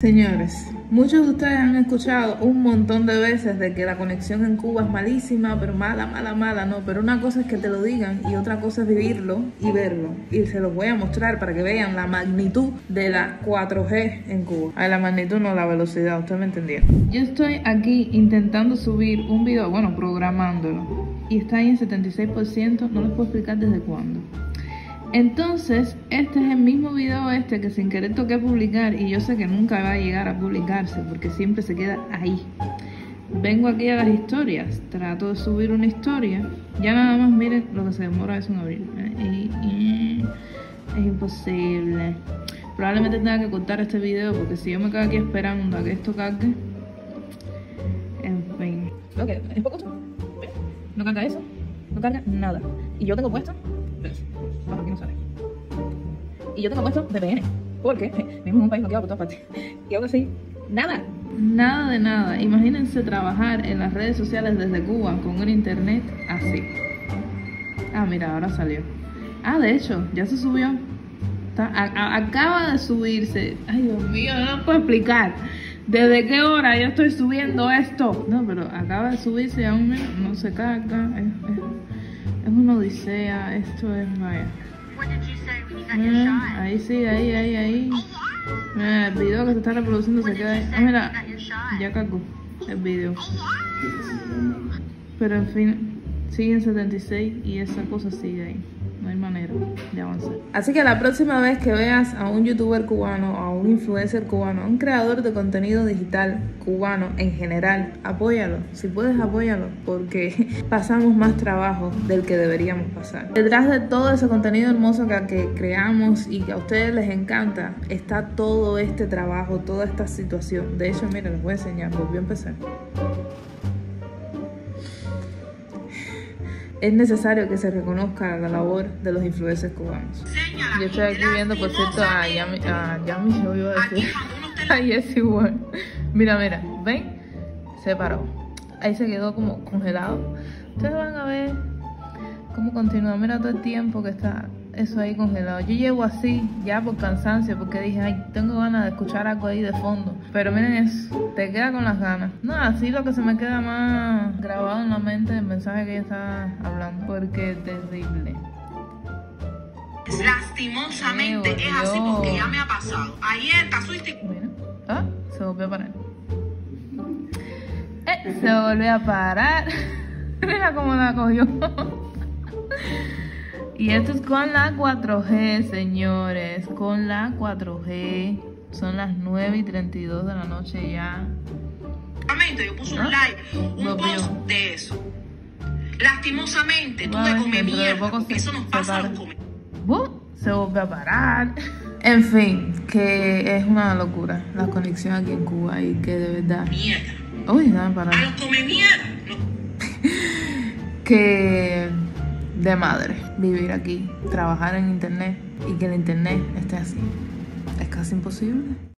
Señores, muchos de ustedes han escuchado un montón de veces de que la conexión en Cuba es malísima, pero mala, mala, mala, no. Pero una cosa es que te lo digan y otra cosa es vivirlo y verlo. Y se los voy a mostrar para que vean la magnitud de la 4G en Cuba. A la magnitud no la velocidad, ustedes me entendieron. Yo estoy aquí intentando subir un video, bueno, programándolo. Y está ahí en 76%, no les puedo explicar desde cuándo. Entonces, este es el mismo video este que sin querer toqué publicar y yo sé que nunca va a llegar a publicarse porque siempre se queda ahí. Vengo aquí a las historias, trato de subir una historia. Ya nada más miren lo que se demora eso en abrir. Es imposible. Probablemente tenga que cortar este video porque si yo me quedo aquí esperando a que esto cargue. En fin. Es poco. No carga eso. No carga nada. Y yo tengo puesto Y yo tengo puesto VPN, porque vivimos en un país bloqueado por todas partes. Y aún así, nada. Nada de nada. Imagínense trabajar en las redes sociales desde Cuba con un internet así. Ah, mira, ahora salió. Ah, de hecho, ya se subió. acaba de subirse. Ay, Dios mío, no puedo explicar. ¿Desde qué hora yo estoy subiendo esto? No, pero acaba de subirse y aún no se carga. Es una odisea, esto es vaya. Mm, ahí sí, ahí, ahí, ahí. el video que se está reproduciendo se queda ahí. Ah, mira, ya cargó el video. Pero en fin, sigue en 76 y esa cosa sigue ahí no hay manera de avanzar. Así que la próxima vez que veas a un youtuber cubano, a un influencer cubano, a un creador de contenido digital cubano en general, apóyalo. Si puedes, apóyalo, porque pasamos más trabajo del que deberíamos pasar. Detrás de todo ese contenido hermoso que, que creamos y que a ustedes les encanta, está todo este trabajo, toda esta situación. De hecho, miren, les voy a enseñar, volvió a empezar. Es necesario que se reconozca la labor de los influencers cubanos. Yo estoy aquí viendo, por cierto, a Yami, a Yami yo iba a decir, a Jessie igual. Mira, mira, ¿ven? Se paró. Ahí se quedó como congelado. Ustedes van a ver cómo continúa. Mira todo el tiempo que está eso ahí congelado. Yo llevo así, ya por cansancio, porque dije, ay, tengo ganas de escuchar algo ahí de fondo. Pero miren eso, te queda con las ganas. No, así lo que se me queda más grabado en la mente el mensaje que ella está hablando, porque es terrible. Lastimosamente es así porque ya me ha pasado. Ayer casuística. Mira, ah, se volvió a parar. Eh, se volvió a parar. Mira cómo la cogió. Y esto es con la 4G, señores. Con la 4G. Son las 9 y 32 de la noche ya. Yo puse un like, un post de eso. Lastimosamente, tuve come mierda. Eso nos pasa a los Se vuelve a parar. En fin, que es una locura la conexión aquí en Cuba y que de verdad. Mierda. Uy, dame parar. A los come mierda. que de madre vivir aquí, trabajar en internet y que el internet esté así. Es casi imposible.